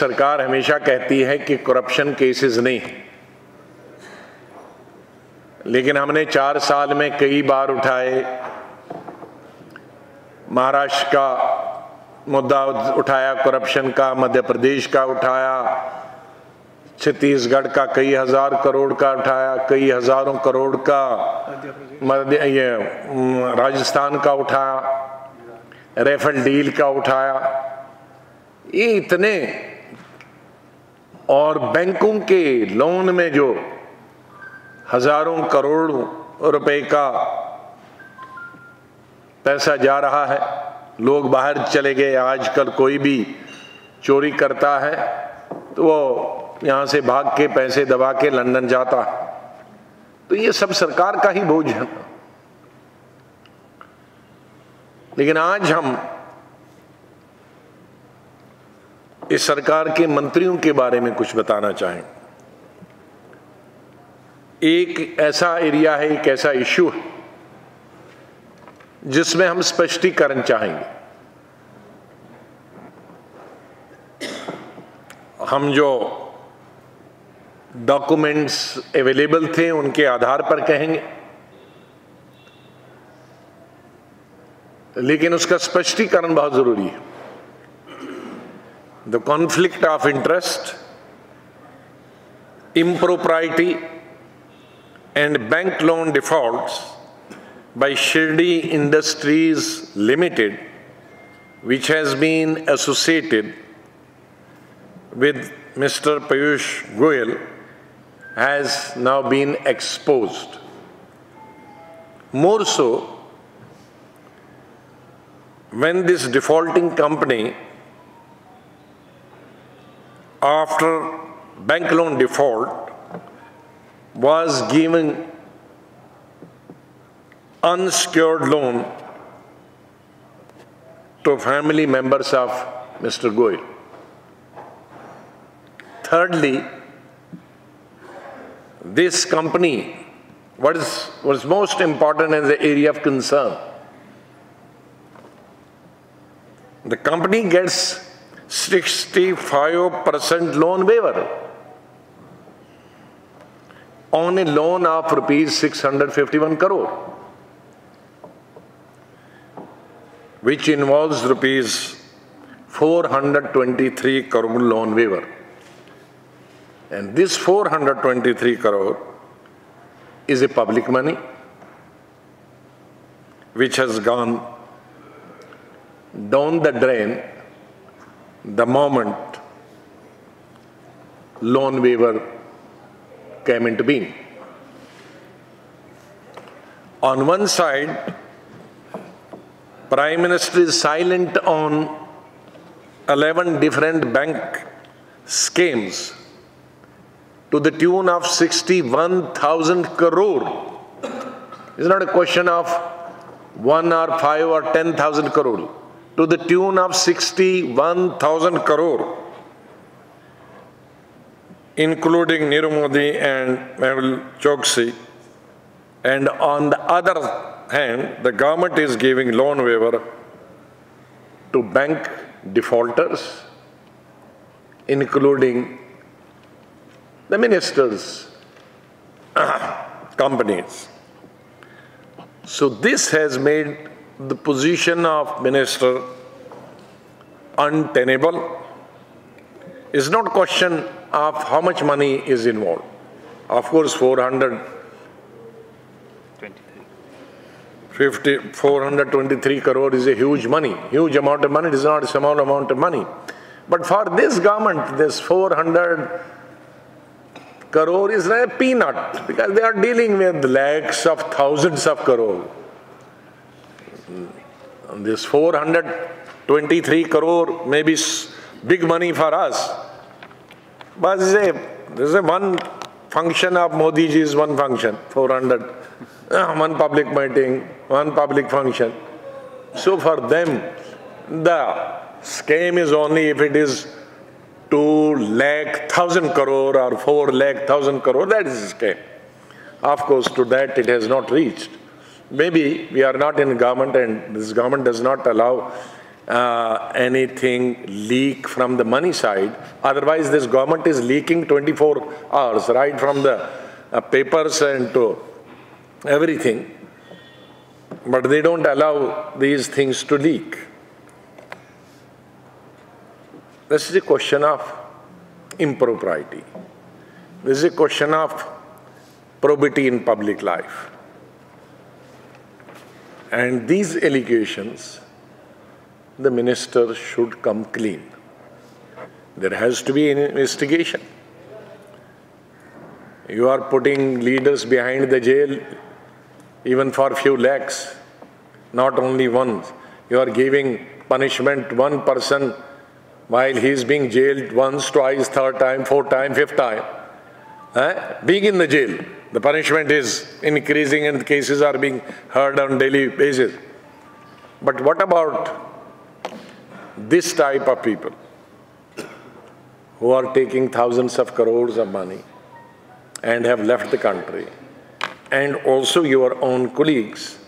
सरकार हमेशा कहती है कि करप्शन केसेस नहीं। लेकिन हमने चार साल में कई बार उठाए। महाराष्ट्र का मुद्दा उठाया करप्शन का, मध्य प्रदेश का उठाया, छत्तीसगढ़ का कई हज़ार करोड़ का उठाया, कई हज़ारों करोड़ का मध्य, ये राजस्थान का उठाया, रेफल डील का उठाया। ये इतने और बैंकों के लोन में जो हज़ारों करोड़ रुपए का पैसा जा रहा है, लोग बाहर चले गए, आजकल कोई भी चोरी करता है तो वो यहाँ से भाग के पैसे दबा के लंदन जाता है। तो ये सब सरकार का ही बोझ है। लेकिन आज हम इस सरकार के मंत्रियों के बारे में कुछ बताना चाहें। एक ऐसा एरिया है, एक ऐसा इश्यू है, जिसमें हम स्पष्टीकरण चाहेंगे। हम जो डॉक्यूमेंट्स अवेलेबल थे, उनके आधार पर कहेंगे। लेकिन उसका स्पष्टीकरण बहुत ज़रूरी है। the conflict of interest, impropriety, and bank loan defaults by Shirdi Industries Limited, which has been associated with Mr. Piyush Goyal, has now been exposed. More so, when this defaulting company after bank loan default, was given unsecured loan to family members of Mr. Goyal. Thirdly, this company, what is was most important in the area of concern, the company gets 65% loan waiver on a loan of rupees 651 crore, which involves rupees 423 crore loan waiver. And this 423 crore is a public money which has gone down the drain the moment loan waiver came into being. On one side, Prime Minister is silent on 11 different bank schemes to the tune of 61,000 crore. It's not a question of one or five or 10,000 crore. To the tune of 61,000 crore including Nirav and Mehul Choksi. And on the other hand, the government is giving loan waiver to bank defaulters, including the ministers' companies. So this has made the position of minister untenable. It's not question of how much money is involved. Of course, 400, 50, 423 crore is a huge money, huge amount of money. It is not a small amount of money. But for this government, this 400 crore is a peanut because they are dealing with lakhs of thousands of crore. This 423 crore may be big money for us, but this is a, this is a one function of Modi ji's one function, 400, ah, one public meeting, one public function. So for them, the scheme is only if it is 2 lakh thousand crore or 4 lakh thousand crore, that is the scheme. Of course, to that it has not reached. Maybe we are not in government and this government does not allow uh, anything leak from the money side. Otherwise, this government is leaking 24 hours, right from the uh, papers and to everything. But they don't allow these things to leak. This is a question of impropriety. This is a question of probity in public life. And these allegations, the minister should come clean. There has to be an investigation. You are putting leaders behind the jail even for few lakhs, not only one. You are giving punishment one person while he is being jailed once, twice, third time, fourth time, fifth time. Eh? Being in the jail, the punishment is increasing and cases are being heard on daily basis. But what about this type of people who are taking thousands of crores of money and have left the country and also your own colleagues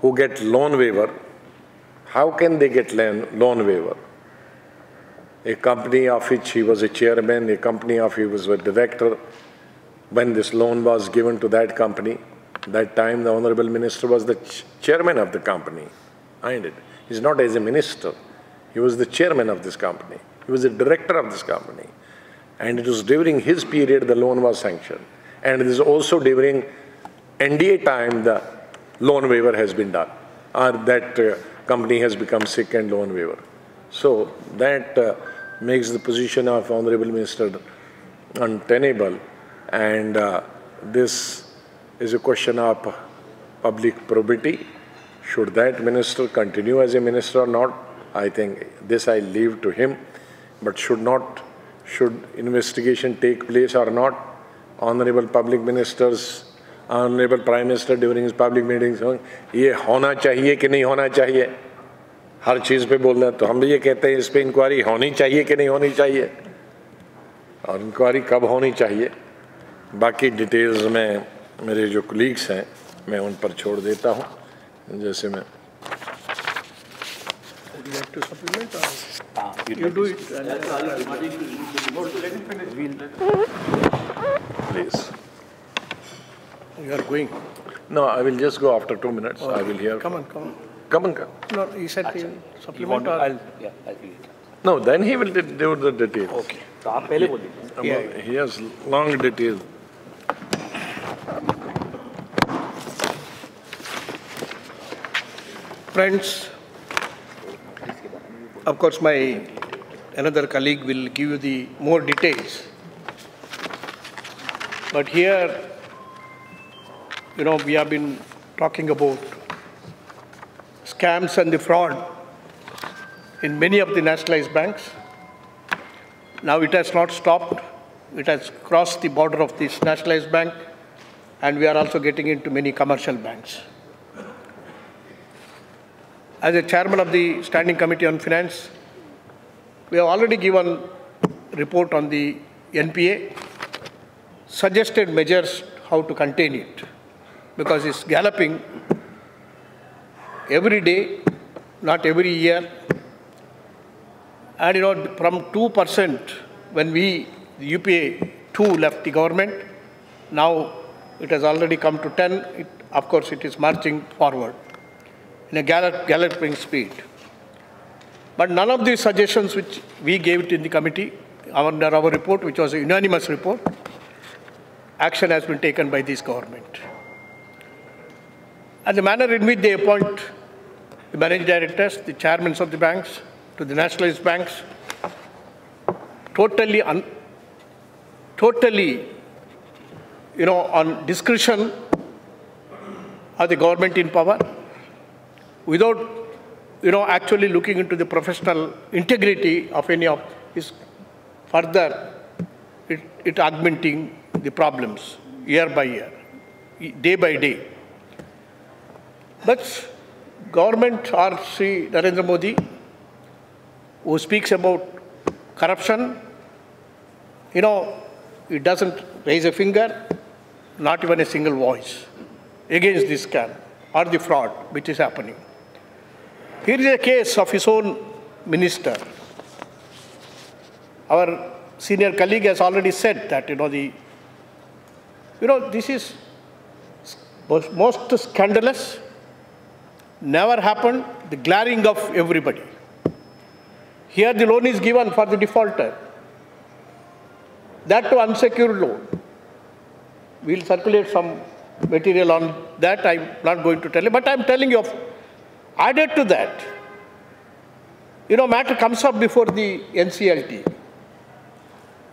who get loan waiver, how can they get loan waiver? A company of which he was a chairman, a company of which he was a director, when this loan was given to that company, that time the Honorable Minister was the ch chairman of the company. Mind it. He's not as a minister. He was the chairman of this company. He was the director of this company. And it was during his period the loan was sanctioned. And it is also during NDA time the loan waiver has been done, or that uh, company has become sick and loan waiver. So that uh, makes the position of Honorable Minister untenable And uh, this is a question of public probity. Should that minister continue as a minister or not? I think this I leave to him. But should not, should investigation take place or not? Honorable public ministers, Honorable Prime Minister during his public meetings, ये होना चाहिए कि नहीं होना चाहिए हर चीज़ पे बोल रहे हैं तो हम भी ये कहते हैं इस पर इंक्वायरी होनी चाहिए कि नहीं होनी चाहिए और इंक्वायरी कब होनी चाहिए बाकी डिटेल्स में मेरे जो कलीग्स हैं मैं उन पर छोड़ देता हूँ। जैसे मैं no I will just go after two minutes I will here come on come on come no he said supplement I will know then he will do the details okay तो आप पहले बोल he has long details Friends, of course, my another colleague will give you the more details. But here, you know, we have been talking about scams and the fraud in many of the nationalized banks. Now it has not stopped. It has crossed the border of this nationalized bank, and we are also getting into many commercial banks. As a chairman of the Standing Committee on Finance, we have already given report on the NPA, suggested measures how to contain it, because it's galloping every day, not every year. And you know, from 2% when we, the UPA 2 left the government, now it has already come to 10. It, of course, it is marching forward in a gallop, galloping speed. But none of these suggestions which we gave it in the committee, under our report, which was a unanimous report, action has been taken by this government. And the manner in which they appoint the managing directors, the chairmen of the banks, to the nationalized banks, totally, un, totally, you know, on discretion of the government in power, without, you know, actually looking into the professional integrity of any of is further it, it augmenting the problems year by year, day by day. But government or Sri Narendra Modi, who speaks about corruption, you know, it doesn't raise a finger, not even a single voice against this scam or the fraud which is happening. Here is a case of his own minister. Our senior colleague has already said that, you know, the, you know, this is most scandalous, never happened, the glaring of everybody. Here the loan is given for the defaulter. That to unsecured loan. We'll circulate some material on that. I'm not going to tell you, but I'm telling you, of, added to that, you know, matter comes up before the NCLT.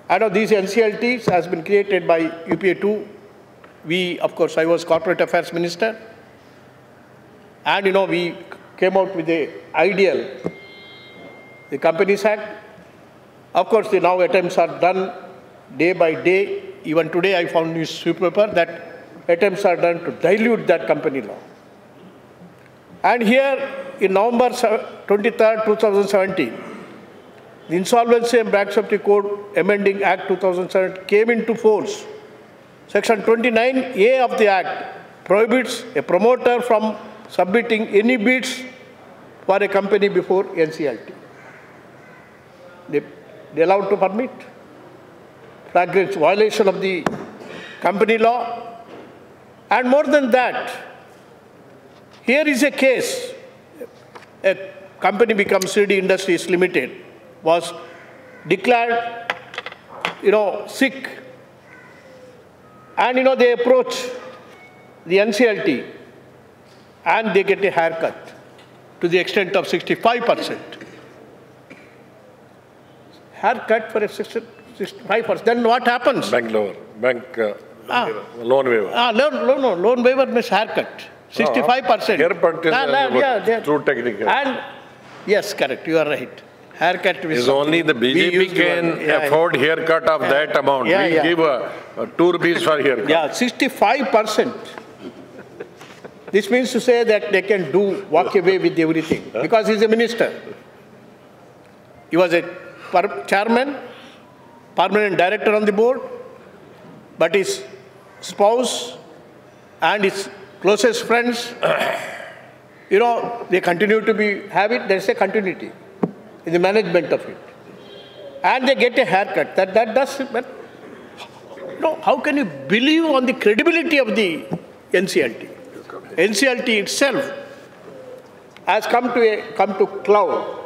I know these NCLTs has been created by UPA 2. We, of course, I was corporate affairs minister. And, you know, we came out with the ideal, the Companies Act. Of course, the now attempts are done day by day. Even today, I found newspaper that attempts are done to dilute that company law. And here, in November 23, 2017, the Insolvency and Bankruptcy Code Amending Act 2007 came into force. Section 29A of the Act prohibits a promoter from submitting any bids for a company before NCLT. They, they allowed to permit. Flagrant violation of the company law. And more than that, here is a case. A company becomes Shirdi Industries Limited was declared, you know, sick. And, you know, they approach the NCLT and they get a haircut to the extent of 65%. Haircut for a 65%. Then what happens? Bank loan, bank uh, Ah. loan waiver. Ah, loan, loan, no, loan waiver means haircut. 65%. Haircut is Ah, uh, ah, yeah, yeah. technical. And, yes, correct, you are right. Haircut is Is only the BJP can. Yeah, afford haircut of that amount. Yeah, We yeah. give uh, uh, two rupees for haircut. Yeah, 65%. This means to say that they can do, walk away with everything, because he's a minister. He was a per- chairman, permanent director on the board, but his spouse and his closest friends, you know, they continue to be, have it, there's a continuity in the management of it. And they get a haircut. That, that does, but no, how can you believe on the credibility of the NCLT? NCLT itself has come to a come to cloud.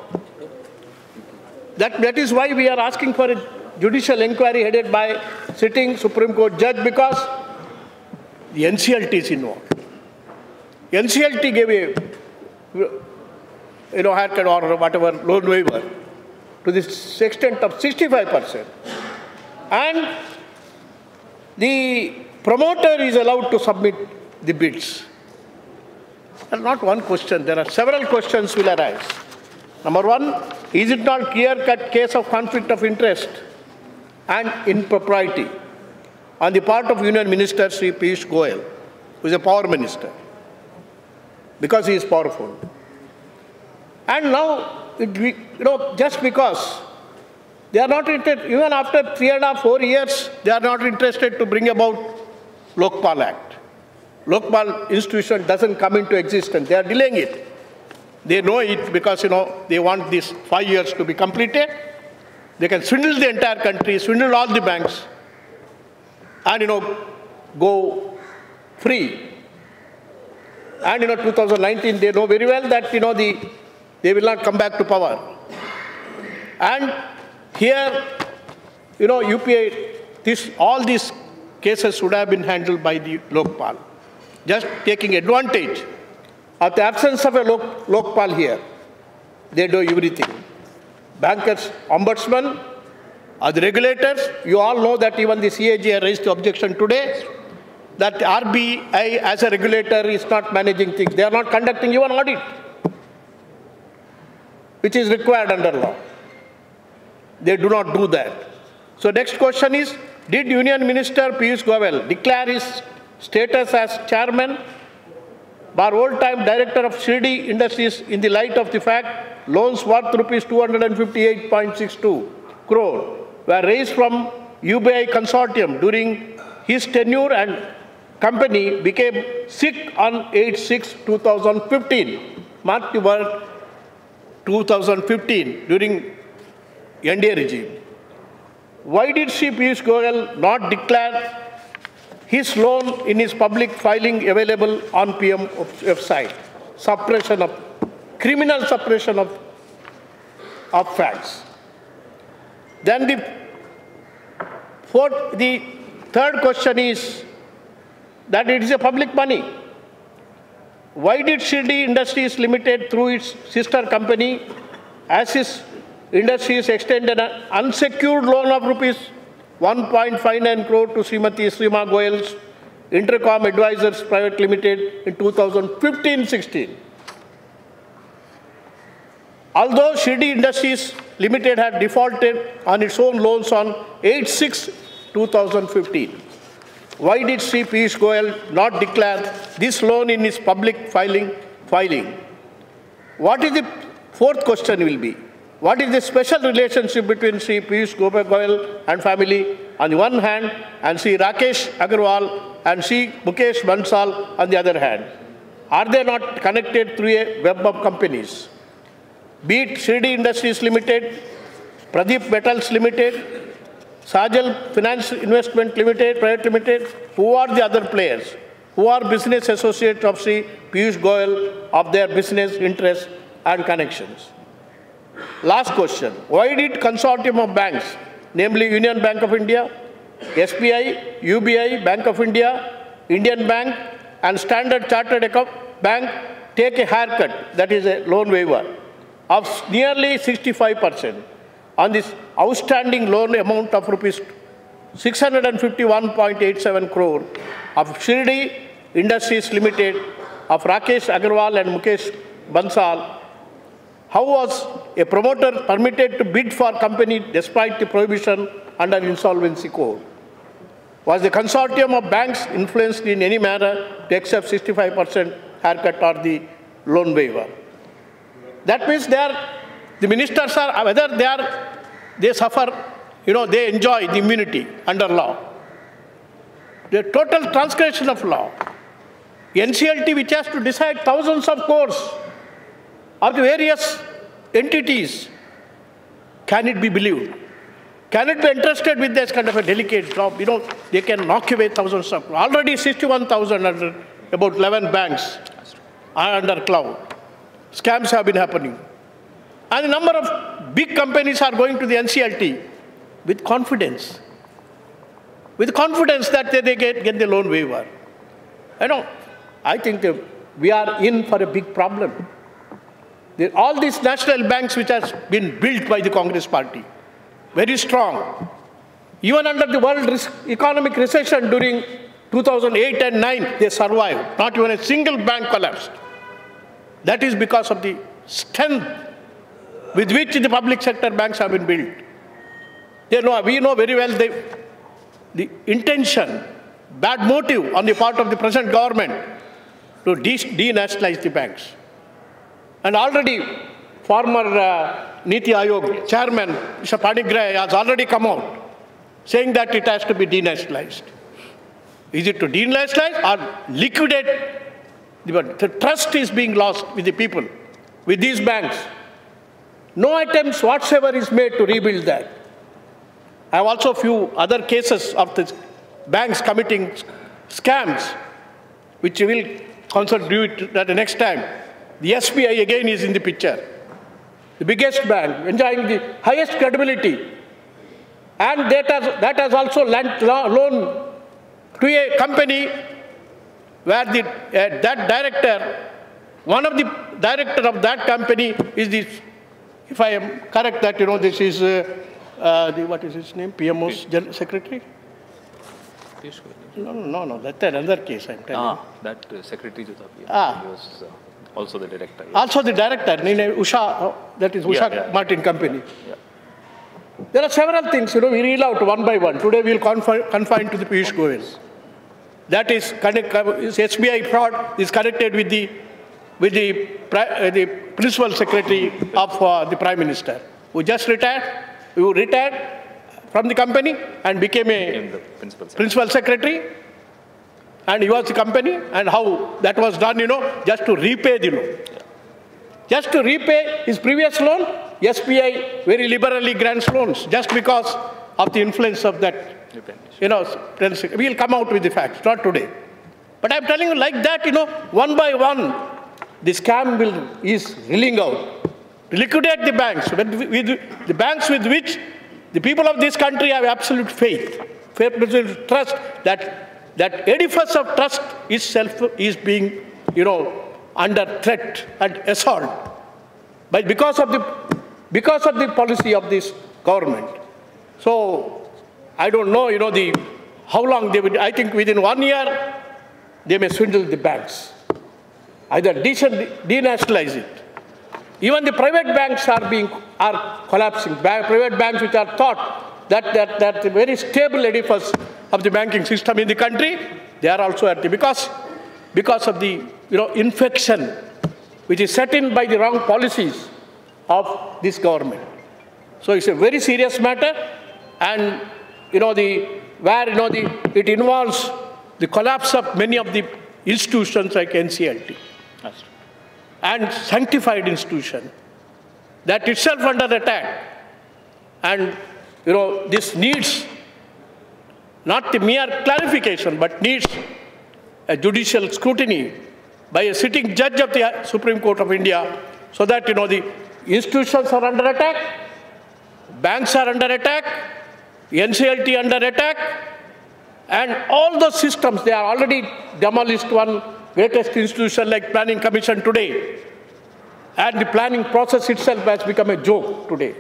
That, that is why we are asking for a judicial inquiry headed by sitting Supreme Court judge because the NCLT is involved. NCLT gave a you know haircut or whatever loan waiver to the extent of 65%. And the promoter is allowed to submit the bids. And not one question, there are several questions will arise. Number one, is it not clear-cut case of conflict of interest and impropriety on the part of Union Minister Sri Piyush Goyal, who is a power minister, because he is powerful. And now, it, you know, just because they are not interested, even after three and a half, four years, they are not interested to bring about Lokpal Act. Lokpal institution doesn't come into existence. They are delaying it. They know it because, you know, they want these five years to be completed. They can swindle the entire country, swindle all the banks, and, you know, go free. And, you know, 2019, they know very well that, you know, the, they will not come back to power. And here, you know, UPA, this, all these cases should have been handled by the Lokpal. Just taking advantage of the absence of a Lok, Lokpal here, they do everything. Bankers, ombudsman, the regulators, you all know that even the CAG raised the objection today that RBI as a regulator is not managing things. They are not conducting even audit, which is required under law. They do not do that. So next question is, did Union Minister Piyush Goyal declare his status as chairman bar old-time director of Shirdi Industries in the light of the fact loans worth rupees 258.62 crore were raised from UBI consortium during his tenure and company became sick on 8-6-2015. Mark the word 2015 during NDA regime. Why did Sri Piyush Goyal not declare his loan in his public filing available on PM website? Suppression of, criminal suppression of, of facts. Then the fourth, the third question is that it is a public money. Why did Shirdi Industries Limited, through its sister company, Assis Industries, extend an unsecured loan of rupees 1.59 crore to Srimati Seema Goyal's Intercon Advisors Private Limited in 2015-16? Although Shirdi Industries Limited had defaulted on its own loans on 8-6-2015, why did Sri Piyush Goyal not declare this loan in his public filing? filing? What is the fourth question will be? What is the special relationship between Sri Piyush Goyal and family on the one hand and Sri Rakesh Agarwal and Sri Mukesh Bansal on the other hand? Are they not connected through a web of companies? Be it Shirdi Industries Limited, Pradeep Metals Limited, Sajal Finance Investment Limited, Private Limited, who are the other players? Who are business associates of Sri Piyush Goyal of their business interests and connections? Last question. Why did consortium of banks, namely Union Bank of India, SBI, UBI, Bank of India, Indian Bank, and Standard Chartered Bank take a haircut, that is a loan waiver, of nearly 65% on this outstanding loan amount of rupees 651.87 crore of Shirdi Industries Limited of Rakesh Agarwal and Mukesh Bansal. How was a promoter permitted to bid for company despite the prohibition under insolvency code? Was the consortium of banks influenced in any manner to accept 65% haircut or the loan waiver? That means they are, the ministers are, whether they are, they suffer, you know, they enjoy the immunity under law. The total transgression of law. NCLT, which has to decide thousands of crores of the various entities, can it be believed? Can it be entrusted with this kind of a delicate job? You know, they can knock away thousands of, already 61,000 under about 11 banks are under cloud. Scams have been happening. And a number of big companies are going to the NCLT with confidence. With confidence that they, they get, get the loan waiver. You know, I think uh, we are in for a big problem. All these national banks which has been built by the Congress party, very strong. Even under the world risk, economic recession during 2008 and 9, they survived. Not even a single bank collapsed. That is because of the strength with which the public sector banks have been built. They know, we know very well the, the intention, bad motive on the part of the present government to de denationalize the banks. And already former uh, Niti Ayog chairman, Mr. Panagariya, has already come out saying that it has to be denationalized. Is it to denationalize or liquidate the trust is being lost with the people, with these banks. No attempts whatsoever is made to rebuild that. I have also a few other cases of the banks committing scams, which we will consider at the next time. The SBI again is in the picture. The biggest bank, enjoying the highest credibility. And that has, that has also lent loan to a company where the, uh, that director, one of the director of that company is this, if I am correct that, you know, this is, uh, uh, the, what is his name, PMO's General Secretary? No, no, no, that's another case I'm telling ah, that uh, Secretary jo ah. he was uh, also the director. Yeah. Also the director, Usha, that is Usha yeah, yeah. Martin Company. Yeah. There are several things, you know, we reel out one by one. Today we'll confine, confine to the Piyush Goyal that is connect, SBI fraud is connected with the, with the, uh, the principal secretary of uh, the prime minister, who just retired, who retired from the company and became a became principal, secretary. principal secretary. And he was the company, and how that was done, you know, just to repay the loan. just to repay his previous loan, SBI very liberally grants loans just because of the influence of that, you know, we'll come out with the facts, not today. But I'm telling you like that, you know, one by one, the scam will, is reeling out. Liquidate the banks, with, with, the banks with which the people of this country have absolute faith, faith, trust that that edifice of trust itself is being, you know, under threat and assault. But because of the because of the policy of this government. So I don't know, you know, the how long they would. I think within one year they may swindle the banks. Either denationalize it. Even the private banks are being are collapsing. private banks which are thought that that that the very stable edifice of the banking system in the country, they are also at the because because of the you know infection which is set in by the wrong policies of this government. So it's a very serious matter, and you know the where you know the it involves the collapse of many of the institutions like NCLT and sanctified institution that itself under attack. And you know, this needs not the mere clarification, but needs a judicial scrutiny by a sitting judge of the Supreme Court of India so that you know the institutions are under attack, banks are under attack, NCLT under attack, and all the systems, they are already demolished one greatest institution like Planning Commission today. And the planning process itself has become a joke today.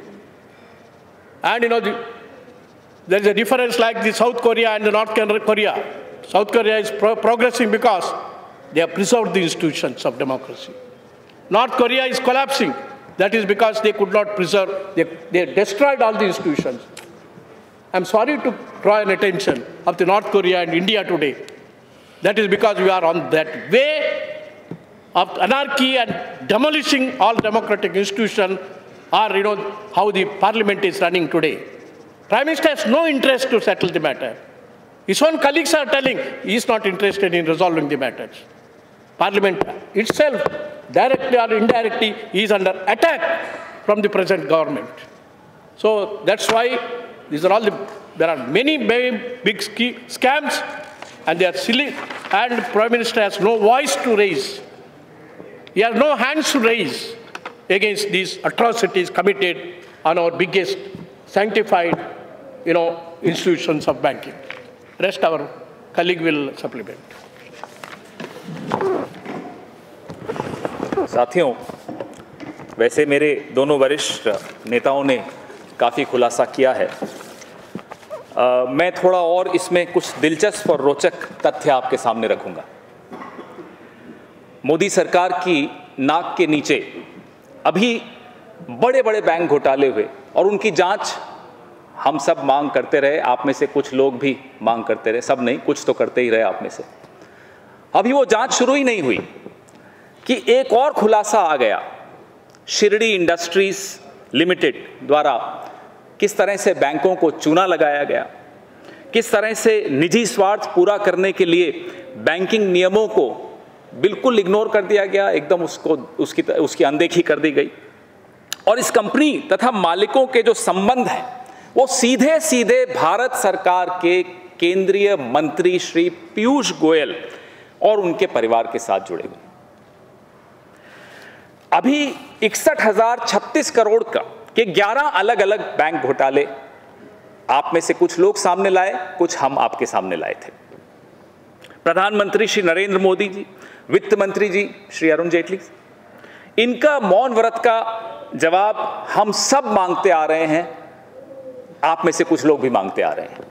And you know, the, there is a difference like the South Korea and the North Korea. South Korea is pro progressing because they have preserved the institutions of democracy. North Korea is collapsing. That is because they could not preserve, they, they destroyed all the institutions. I'm sorry to draw an attention of the North Korea and India today. That is because we are on that way of anarchy and demolishing all democratic institutions or, you know, how the parliament is running today. Prime Minister has no interest to settle the matter. His own colleagues are telling he is not interested in resolving the matters. Parliament itself, directly or indirectly, is under attack from the present government. So that's why these are all the, there are many, many big scams and they are silly and Prime Minister has no voice to raise. He has no hands to raise against these atrocities committed on our biggest sanctified, you know, institutions of banking. Rest our colleague will supplement. साथियों वैसे मेरे दोनों वरिष्ठ नेताओं ने काफ़ी खुलासा किया है आ, मैं थोड़ा और इसमें कुछ दिलचस्प और रोचक तथ्य आपके सामने रखूँगा। मोदी सरकार की नाक के नीचे अभी बड़े बड़े बैंक घोटाले हुए और उनकी जाँच हम सब मांग करते रहे। आप में से कुछ लोग भी मांग करते रहे। सब नहीं कुछ तो करते ही रहे आप में से। अभी वो जाँच शुरू ही नहीं हुई कि एक और खुलासा आ गया। शिरडी इंडस्ट्रीज़ लिमिटेड द्वारा किस तरह से बैंकों को चूना लगाया गया? किस तरह से निजी स्वार्थ पूरा करने के लिए बैंकिंग नियमों को बिल्कुल इग्नोर कर दिया गया, एकदम उसको, उसकी उसकी अनदेखी कर दी गई? और इस कंपनी तथा मालिकों के जो संबंध हैं, वो सीधे सीधे भारत सरकार के केंद्रीय मंत्री श्री पीयूष गोयल और उनके परिवार के साथ जुड़े हुए अभी इकसठ हज़ार छत्तीस करोड़ का के 11 अलग अलग बैंक घोटाले आप में से कुछ लोग सामने लाए, कुछ हम आपके सामने लाए थे। प्रधानमंत्री श्री नरेंद्र मोदी जी, वित्त मंत्री जी, श्री अरुण जेटली, इनका मौन व्रत का जवाब हम सब मांगते आ रहे हैं, आप में से कुछ लोग भी मांगते आ रहे हैं।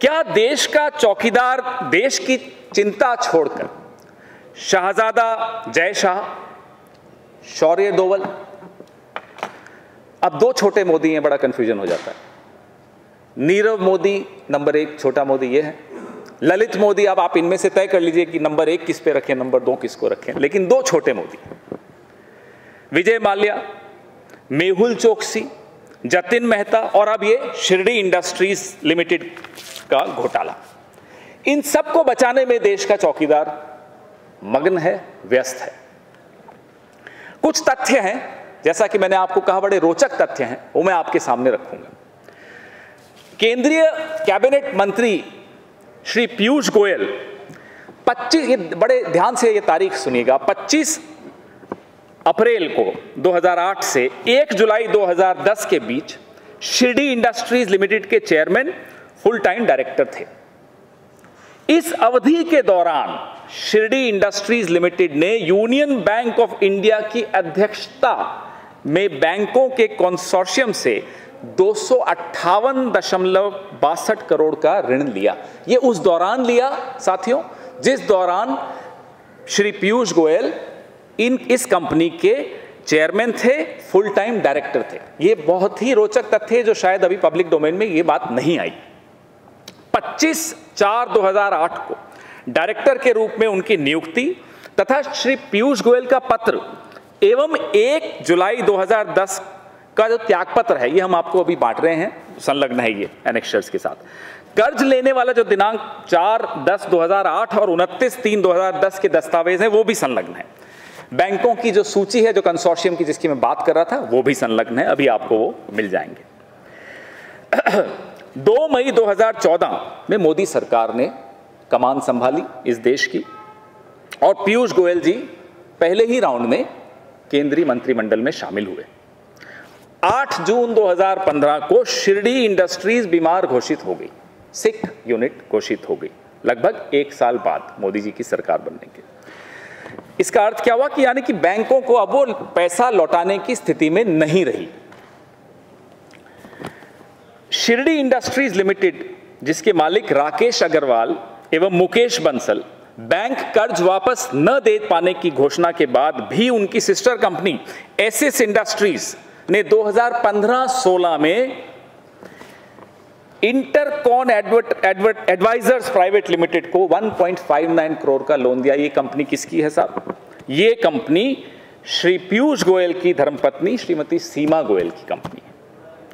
क्या देश का चौकीदार देश की चिंता छोड़कर, शाहजादा जय शाह, शौर्य दोवल अब दो छोटे मोदी हैं, बड़ा कंफ्यूजन हो जाता है। नीरव मोदी नंबर एक, छोटा मोदी ये है। ललित मोदी, अब आप इनमें से तय कर लीजिए कि नंबर एक किस पे रखें नंबर दो किसको रखें। लेकिन दो छोटे मोदी। विजय माल्या, मेहुल चौकसी, जतिन मेहता और अब ये शिरडी इंडस्ट्रीज़ लिमिटेड का घोटाला। इन सबको बचाने में देश का चौकीदार मग्न है, व्यस्त है। कुछ तथ्य हैं जैसा कि मैंने आपको कहा, बड़े रोचक तथ्य हैं, वो मैं आपके सामने रखूँगा। केंद्रीय कैबिनेट मंत्री श्री पीयूष गोयल 25 ये बड़े ध्यान से ये तारीख सुनिएगा 25 अप्रैल को 2008 से 1 जुलाई 2010 के बीच शिरडी इंडस्ट्रीज़ लिमिटेड के चेयरमैन फुल टाइम डायरेक्टर थे। इस अवधि के दौरान शिरडी इंडस्ट्रीज़ लिमिटेड ने यूनियन बैंक ऑफ़ इंडिया की अध्यक्षता में बैंकों के कंसोर्शियम से दो करोड़ का ऋण लिया। ये उस दौरान लिया, साथियों, जिस दौरान श्री पीयूष गोयल इन, इस कंपनी के चेयरमैन थे फुल टाइम डायरेक्टर थे। ये बहुत ही रोचक तथ्य है जो शायद अभी पब्लिक डोमेन में ये बात नहीं आई। 25 चार 2008 को डायरेक्टर के रूप में उनकी नियुक्ति तथा श्री पीयूष गोयल का पत्र एवं एक जुलाई 2010 का जो त्यागपत्र है, ये हम आपको अभी बांट रहे हैं, संलग्न है ये एनेक्शर्स के साथ। कर्ज लेने वाला जो दिनांक 4 दस 2008 और 29 तीन 2010 के दस्तावेज़ हैं, वो भी संलग्न है। बैंकों की जो सूची है, जो कंसोर्शियम की जिसकी मैं बात कर रहा था, वो भी संलग्न है, अभी आपको वो मिल जाएँगे। दो मई 2014 में मोदी सरकार ने कमान संभाली इस देश की, और पीयूष गोयल जी पहले ही राउंड में केंद्रीय मंत्रिमंडल में शामिल हुए। 8 जून 2015 को शिरडी इंडस्ट्रीज़ बीमार घोषित हो गई। सिख यूनिट घोषित हो गई। लगभग एक साल बाद मोदी जी की सरकार बनने के। इसका अर्थ क्या हुआ कि यानी कि बैंकों को अब वो पैसा लौटाने की स्थिति में नहीं रही। शिरडी इंडस्ट्रीज़ लिमिटेड, जिसके मालिक राकेश अग्रवाल एवं मुकेश बंसल बैंक कर्ज वापस न दे पाने की घोषणा के बाद भी उनकी सिस्टर कंपनी एसएस इंडस्ट्रीज़ ने 2015-16 में इंटरकॉन एडवाइजर्स प्राइवेट लिमिटेड को 1.59 करोड़ का लोन दिया। ये कंपनी किसकी है साहब? ये कंपनी श्री पीयूष गोयल की धर्मपत्नी, श्रीमती सीमा गोयल की कंपनी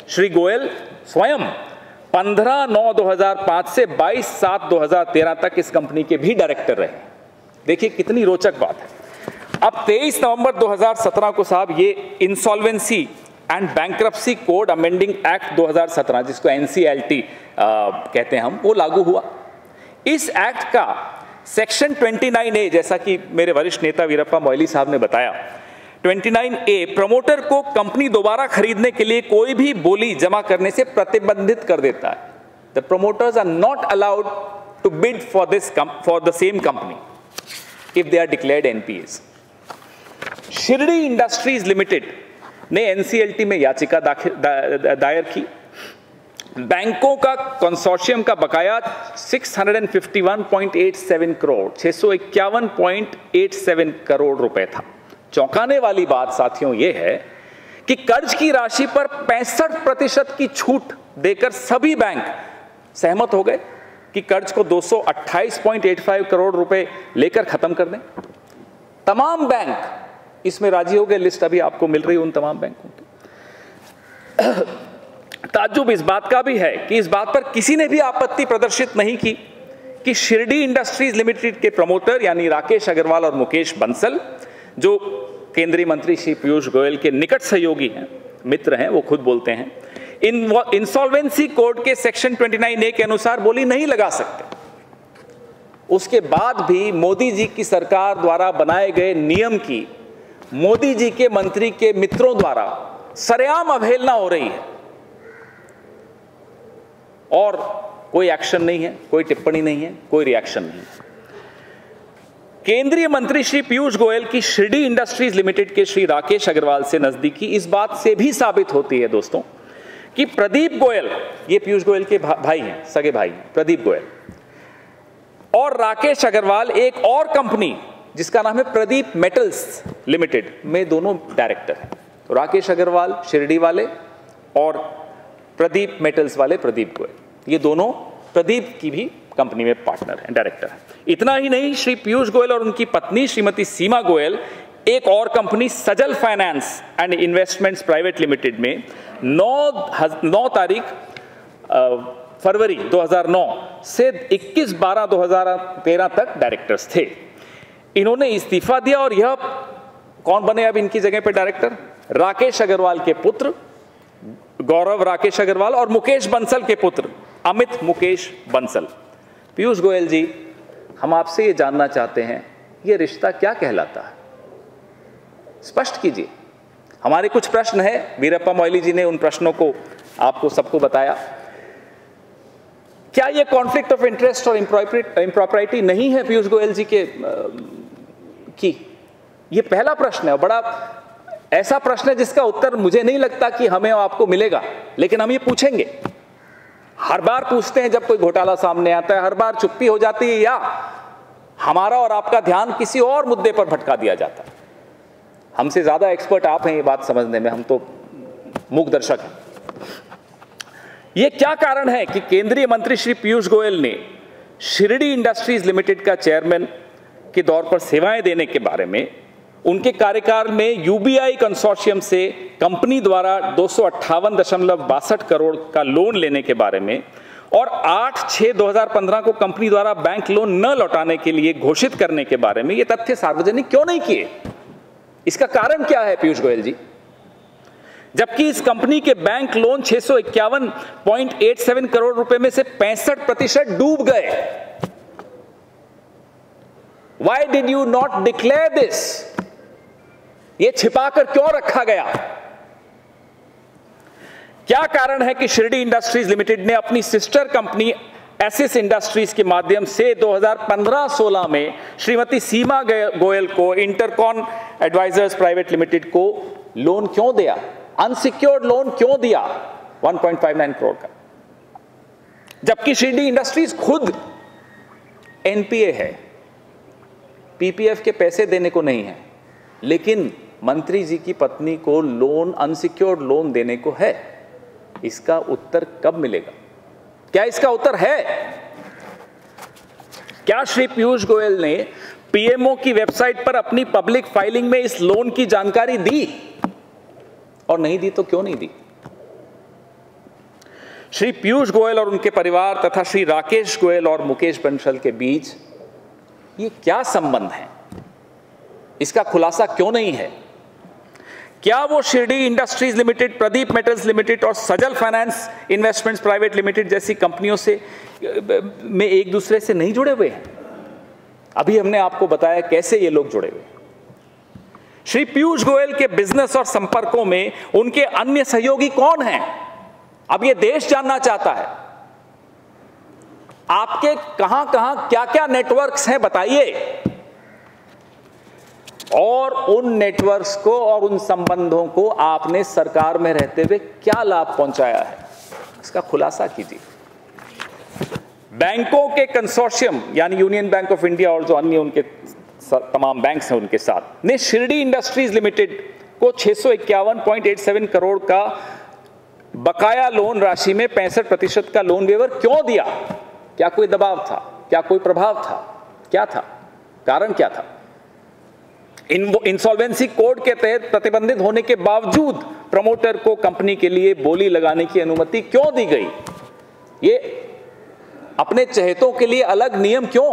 श्री गोयल स्वयं 15 नौ 2005 से 22 सात 2013 तक इस कंपनी के भी डायरेक्टर रहे। देखिए कितनी रोचक बात है। अब 23 नवंबर 2017 को साहब ये insolvency and bankruptcy code amending act 2017 जिसको एनसीएलटी कहते हैं हम, वो लागू हुआ। इस एक्ट का सेक्शन 29 ए जैसा कि मेरे वरिष्ठ नेता वीरप्पा मोइली साहब ने बताया 29 ए, प्रमोटर को कंपनी दोबारा खरीदने के लिए कोई भी बोली जमा करने से प्रतिबंधित कर देता है। The promoters are not allowed to bid for this for the same company if they are declared NPS Shirdi industries limited ने एनसीएलटी में याचिका दायर की। बैंकों का कंसोर्शियम का बकाया 651.87 करोड़ 651.87 करोड़ रुपए था। चौंकाने वाली बात, साथियों यह है कि कर्ज की राशि पर पैंसठ प्रतिशत की छूट देकर सभी बैंक सहमत हो गए कि कर्ज को 228.85 करोड़ रुपए लेकर खत्म कर दें। तमाम बैंक, इसमें राज़ी हो गए, लिस्ट अभी आपको मिल रही उन तमाम बैंकों की। ताजुब इस बात का भी है कि इस बात पर किसी ने भी आपत्ति प्रदर्शित नहीं की कि शिरडी इंडस्ट्रीज़ लिमिटेड के प्रमोटर, यानी राकेश अग्रवाल और मुकेश बंसल जो केंद्रीय मंत्री श्री पीयूष गोयल के निकट सहयोगी हैं, मित्र हैं, वो खुद बोलते हैं, इन इंसॉल्वेंसी कोड के सेक्शन 29 ए के अनुसार बोली नहीं लगा सकते. उसके बाद भी मोदी जी की सरकार द्वारा बनाए गए नियम की, मोदी जी के मंत्री के मित्रों द्वारा सरेआम अवहेलना हो रही है। और कोई एक्शन नहीं है, कोई टिप्पणी नहीं है, कोई रिएक्शन नहीं है। केंद्रीय मंत्री श्री पीयूष गोयल की शिरडी इंडस्ट्रीज़ लिमिटेड के श्री राकेश अग्रवाल से नजदीकी इस बात से भी साबित होती है दोस्तों कि प्रदीप गोयल ये पीयूष गोयल के भा, भाई हैं सगे भाई हैं प्रदीप गोयल। और राकेश अग्रवाल एक और कंपनी जिसका नाम है प्रदीप मेटल्स लिमिटेड में दोनों डायरेक्टर हैं। तो राकेश अग्रवाल शिरडी वाले और प्रदीप मेटल्स वाले प्रदीप गोयल ये दोनों प्रदीप की भी कंपनी में पार्टनर है डायरेक्टर इतना ही नहीं, श्री पीयूष गोयल और उनकी पत्नी श्रीमती सीमा गोयल एक और company, Sajal finance and investments private limited में 9 9 तारीख फरवरी 2009 से 21 बारह 2013 तक डायरेक्टर्स थे। इन्होंने इस्तीफा दिया और यह कौन बने अब इनकी जगह पे डायरेक्टर राकेश अग्रवाल के पुत्र, गौरव राकेश अग्रवाल और मुकेश बंसल के पुत्र, अमित मुकेश बंसल। पीयूष गोयल जी हम आपसे ये जानना चाहते हैं ये रिश्ता क्या कहलाता है? स्पष्ट कीजिए। हमारे कुछ प्रश्न है। वीरप्पा मोइली जी ने उन प्रश्नों को आपको सबको बताया। क्या ये कॉन्फ्लिक्ट ऑफ़ इंटरेस्ट और इम्प्रॉपरिटी नहीं है पीयूष गोयल जी के आ, की? ये पहला प्रश्न है बड़ा ऐसा प्रश्न है जिसका उत्तर मुझे नहीं लगता कि हमें आपको मिलेगा लेकिन हम ये पूछेंगे। हर बार पूछते हैं जब कोई घोटाला सामने आता है, हर बार चुप्पी हो जाती है या हमारा और आपका ध्यान किसी और मुद्दे पर भटका दिया जाता है। हमसे ज़्यादा एक्सपर्ट आप हैं ये बात समझने में, हम तो मूक दर्शक हैं। ये क्या कारण है कि केंद्रीय मंत्री श्री पीयूष गोयल ने शिरडी इंडस्ट्रीज़ लिमिटेड का चेयरमैन के दौर पर सेवाएँ देने के बारे में उनके कार्यकाल में यूबीआई कंसोर्शियम से कंपनी द्वारा दो करोड़ का लोन लेने के बारे में और 8 6 2015 को कंपनी द्वारा बैंक लोन न लौटाने के लिए घोषित करने के बारे में ये तथ्य सार्वजनिक क्यों नहीं किए? इसका कारण क्या है पीयूष गोयल जी? जबकि इस कंपनी के बैंक लोन छह करोड़ रुपए में से पैंसठ प्रतिशत डूब गए। Why did you not declare this ये छिपाकर क्यों रखा गया? क्या कारण है कि शिरडी इंडस्ट्रीज़ लिमिटेड ने अपनी सिस्टर कंपनी एसिस इंडस्ट्रीज़ के माध्यम से 2015-16 में श्रीमती सीमा गोयल को इंटरकॉन एडवाइजर्स प्राइवेट लिमिटेड को लोन क्यों दिया? अनसिक्योर्ड लोन क्यों दिया? 1.59 करोड़ का। जबकि शिरडी इंडस्ट्रीज़ खुद एनपीए है। पीपीएफ के पैसे देने को नहीं है। लेकिन मंत्री जी की पत्नी को लोन अनसिक्योर्ड लोन देने को है। इसका उत्तर कब मिलेगा? क्या इसका उत्तर है? क्या श्री पीयूष गोयल ने पीएमओ की वेबसाइट पर अपनी पब्लिक फाइलिंग में इस लोन की जानकारी दी? और नहीं दी तो क्यों नहीं दी? श्री पीयूष गोयल और उनके परिवार तथा श्री राकेश गोयल और मुकेश बंसल के बीच ये क्या संबंध है? इसका खुलासा क्यों नहीं है? क्या वो Shirdi industries limited, Pradeep metals limited और Sajal finance investments private limited जैसी कंपनियों से, में एक दूसरे से नहीं जुड़े हुए हैं? अभी हमने आपको बताया कैसे ये लोग जुड़े हुए श्री पीयूष गोयल के बिज़नेस और संपर्कों में उनके अन्य सहयोगी कौन हैं? अब ये देश जानना चाहता है। आपके कहाँ कहाँ क्या क्या नेटवर्क्स हैं, बताइए। और उन नेटवर्क्स को और उन संबंधों को आपने सरकार में रहते हुए क्या लाभ पहुँचाया है? इसका खुलासा कीजिए। बैंकों के कंसोर्शियम यानी यूनियन बैंक ऑफ़ इंडिया और जो अन्य उनके तमाम बैंक्स हैं उनके साथ, ने शिरडी इंडस्ट्रीज़ लिमिटेड को छह करोड़ का बकाया लोन राशि में पैंसठ प्रतिशत का लोन वेवर क्यों दिया? क्या कोई दबाव था? क्या कोई प्रभाव था? क्या था? कारण क्या था? इंसॉल्वेंसी कोड के तहत प्रतिबंधित होने के बावजूद प्रमोटर को कंपनी के लिए बोली लगाने की अनुमति क्यों दी गई? ये अपने चहेतों के लिए अलग नियम क्यों?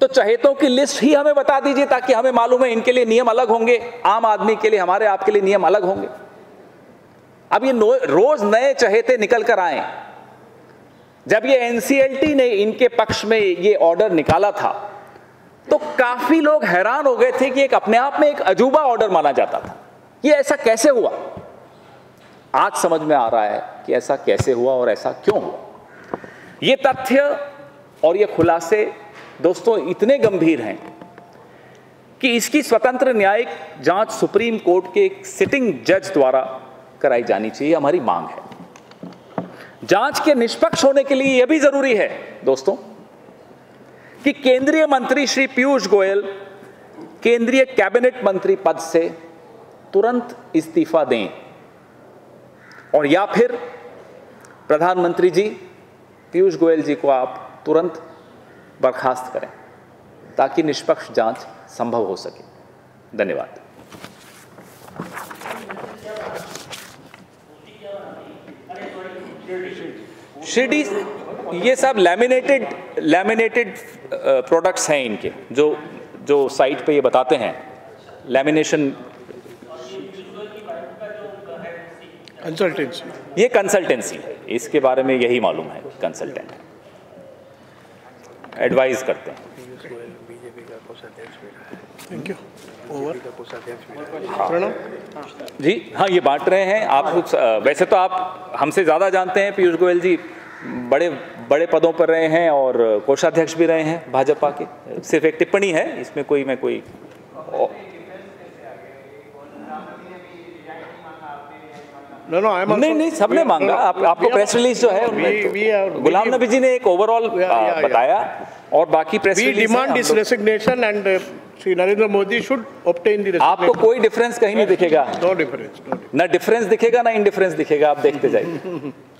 तो चहेतों की लिस्ट ही हमें बता दीजिए ताकि हमें मालूम है इनके लिए नियम अलग होंगे, आम आदमी के लिए, हमारे आपके लिए नियम अलग होंगे। अब ये रोज नए चहेते निकल कर आए। जब ये एनसीएलटी ने इनके पक्ष में ये ऑर्डर निकाला था तो काफ़ी लोग हैरान हो गए थे कि एक अपने आप में एक अजूबा ऑर्डर माना जाता था। ये ऐसा कैसे हुआ? आज समझ में आ रहा है कि ऐसा कैसे हुआ और ऐसा क्यों हुआ। ये तथ्य और ये खुलासे दोस्तों इतने गंभीर हैं कि इसकी स्वतंत्र न्यायिक जाँच सुप्रीम कोर्ट के एक सिटिंग जज द्वारा कराई जानी चाहिए हमारी मांग है। जाँच के निष्पक्ष होने के लिए यह भी ज़रूरी है, दोस्तों। कि केंद्रीय मंत्री श्री पीयूष गोयल केंद्रीय कैबिनेट मंत्री पद से तुरंत इस्तीफा दें। और या फिर प्रधानमंत्री जी, पीयूष गोयल जी को आप तुरंत बर्खास्त करें, ताकि निष्पक्ष जाँच संभव हो सके। धन्यवाद। शिरडी ये सब लैमिनेटेड लैमिनेटेड प्रोडक्ट्स हैं इनके जो जो साइट पे ये बताते हैं। लैमिनेशन कंसल्टेंसी ये कंसल्टेंसी है इसके बारे में यही मालूम है कंसल्टेंट एडवाइज करते हैं। You. Over. Pranav? जी हाँ ये बांट रहे हैं। आप लोग वैसे तो आप हमसे ज़्यादा जानते हैं पीयूष गोयल जी। बड़े बड़े पदों पर रहे हैं और कोषाध्यक्ष भी रहे हैं भाजपा के। सिर्फ़ एक टिप्पणी है इसमें कोई मैं कोई No, no, also. नहीं नहीं सबने मांगा। आप, आपको प्रेस रिलीज़ जो है उनमें गुलाम नबी जी ने एक ओवरऑल. बताया और बाकी press resignation and uh, Sri Narendra Modi should obtain the आपको कोई डिफरेंस कहीं नहीं दिखेगा। नो डिफरेंस ना डिफरेंस दिखेगा ना इनडिफरेंस दिखेगा आप देखते जाइए।